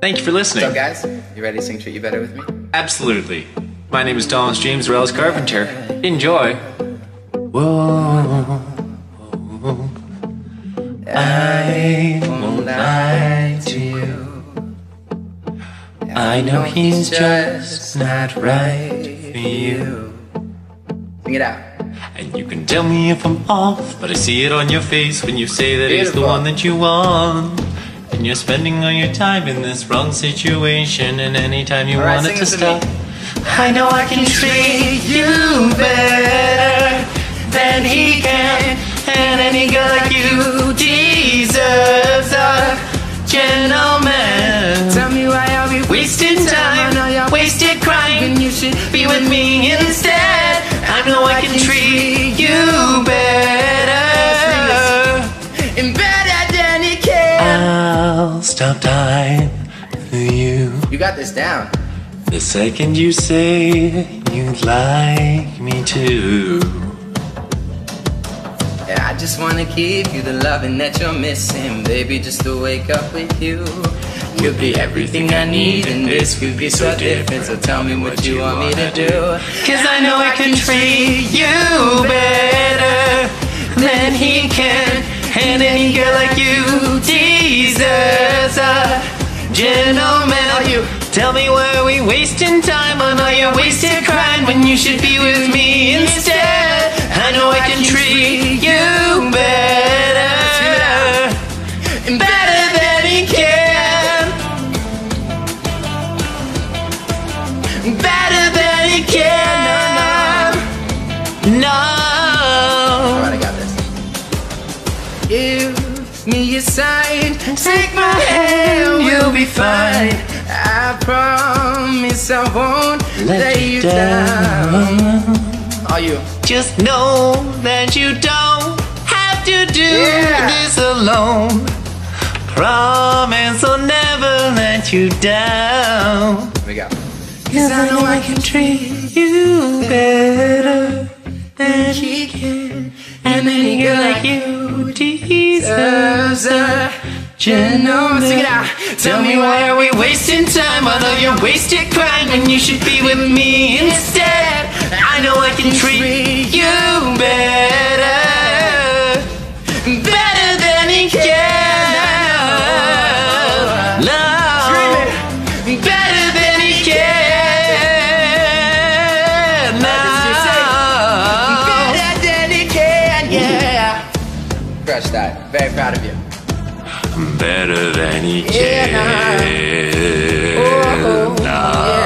Thank you for listening. Up, guys? You ready to sing Treat You Better with me? Absolutely. My name is Donald James Arelis Carpenter. Enjoy. Whoa. I won't lie to you. I know he's just not right for you. Sing it out. And you can tell me if I'm off, but I see it on your face when you say that he's the one that you want. And you're spending all your time in this wrong situation, and anytime you All right, want it to it to stop, I know I can treat you better than he can. And any girl like you deserves a gentleman. Tell me why I'll be Wasting time, wasted crying. when you should Be with me instead. I know I can treat I'll stop time for you. You got this down. The second you say you'd like me to. Yeah, I just wanna give you the loving that you're missing, baby. Just to wake up with you. You'll be everything I need, and this could be so different. So tell me what you want me to do. Cause I know I can treat you gentleman. Are you? Tell me why are we wasting time on all your wasted crying when you should be with me instead? I know I can treat you better. Better than he can. Better than he can. No. Me a sign, take my hand, you'll be fine. I promise I won't let, you down. Are you? Just know that you don't have to do Yeah. this alone. Promise I'll never let you down. Here we go. Cause I know I can treat you better than she can. And any girl like you a gentleman. Sing it out. Tell me why are we wasting time on all your wasted crying when you should be with me instead? I know I can treat you better, better than he can. Love, better than he can. Now. Better than he can, yeah. Crush that. Very proud of you. Better than he Yeah. can. Oh, oh, yeah, yeah. I love you.